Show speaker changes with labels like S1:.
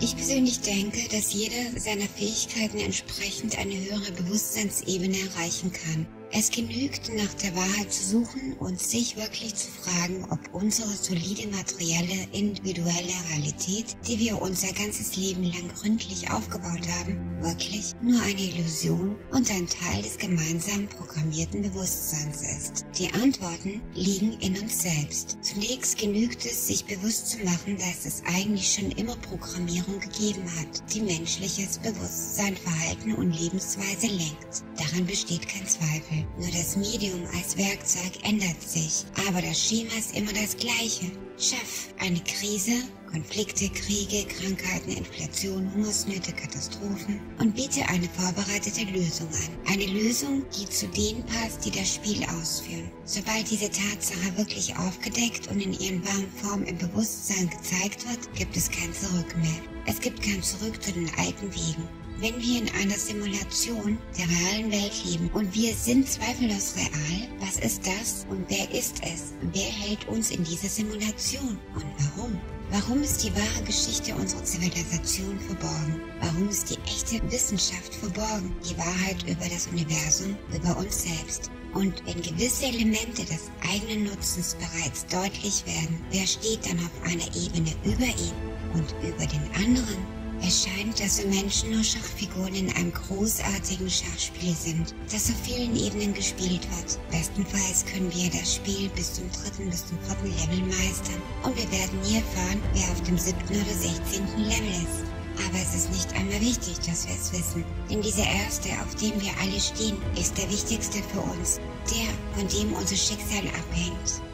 S1: Ich persönlich denke, dass jeder seiner Fähigkeiten entsprechend eine höhere Bewusstseinsebene erreichen kann. Es genügt, nach der Wahrheit zu suchen und sich wirklich zu fragen, ob unsere solide materielle, individuelle Realität, die wir unser ganzes Leben lang gründlich aufgebaut haben, wirklich nur eine Illusion und ein Teil des gemeinsam programmierten Bewusstseins ist. Die Antworten liegen in uns selbst. Zunächst genügt es, sich bewusst zu machen, dass es eigentlich schon immer Programmierung gegeben hat, die menschliches Bewusstsein, Verhalten und Lebensweise lenkt. Daran besteht kein Zweifel. Nur das Medium als Werkzeug ändert sich, aber das Schema ist immer das gleiche. Schaff eine Krise, Konflikte, Kriege, Krankheiten, Inflation, Hungersnöte, Katastrophen und biete eine vorbereitete Lösung an. Eine Lösung, die zu denen passt, die das Spiel ausführen. Sobald diese Tatsache wirklich aufgedeckt und in ihren wahren Form im Bewusstsein gezeigt wird, gibt es kein Zurück mehr. Es gibt kein Zurück zu den alten Wegen. Wenn wir in einer Simulation der realen Welt leben und wir sind zweifellos real, was ist das und wer ist es? Wer hält uns in dieser Simulation und warum? Warum ist die wahre Geschichte unserer Zivilisation verborgen? Warum ist die echte Wissenschaft verborgen? Die Wahrheit über das Universum, über uns selbst. Und wenn gewisse Elemente des eigenen Nutzens bereits deutlich werden, wer steht dann auf einer Ebene über ihn und über den anderen? Es scheint, dass wir Menschen nur Schachfiguren in einem großartigen Schachspiel sind, das auf vielen Ebenen gespielt wird. Bestenfalls können wir das Spiel bis zum dritten, bis zum vierten Level meistern und wir werden nie erfahren, wer auf dem siebten oder sechzehnten Level ist. Aber es ist nicht einmal wichtig, dass wir es wissen, denn dieser Erste, auf dem wir alle stehen, ist der wichtigste für uns, der, von dem unser Schicksal abhängt.